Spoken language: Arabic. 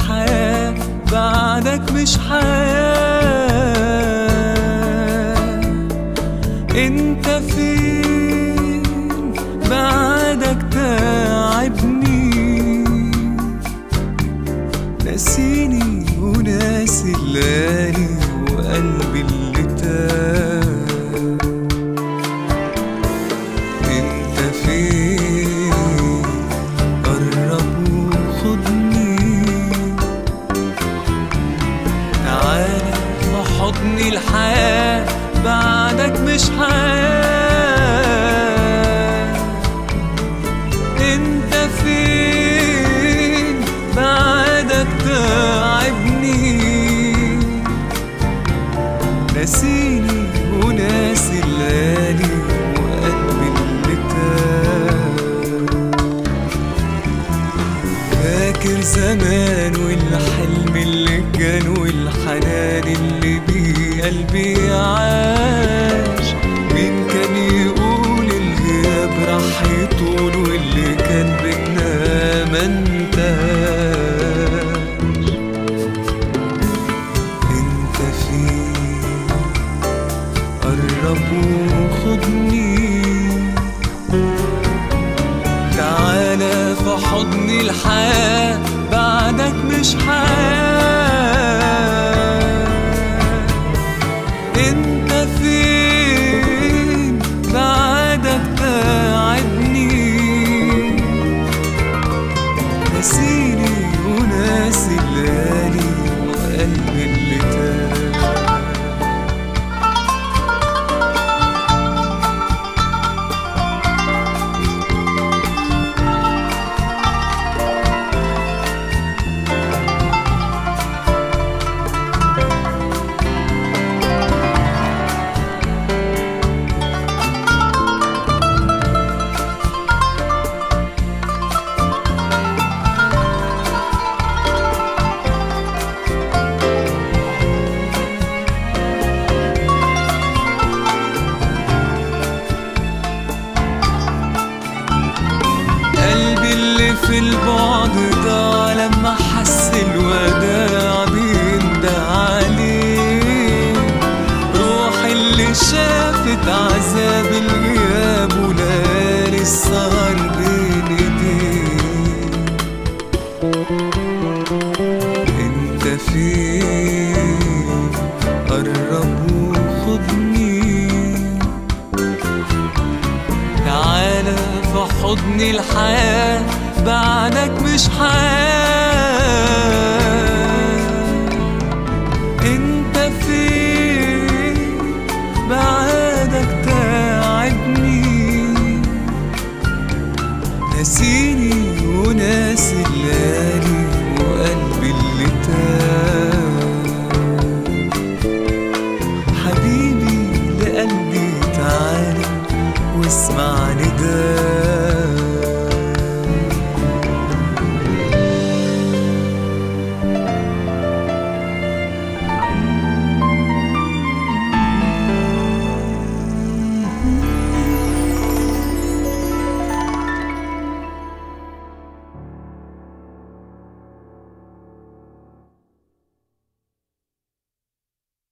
الحياة بعدك مش حياة. انت فين؟ بعدك تعبني نسيني وناسي الله. زمان والحلم اللي كان والحنان اللي بيه قلبي عاش. مين كان يقول الغياب راح يطول واللي كان بينا ما انتهاش؟ انت فين؟ قرب بعدك مش قرب وخدني تعالى في حضني الحياة بعدك مش حياة. حبيبي لقلبي تعالى واسمع نداء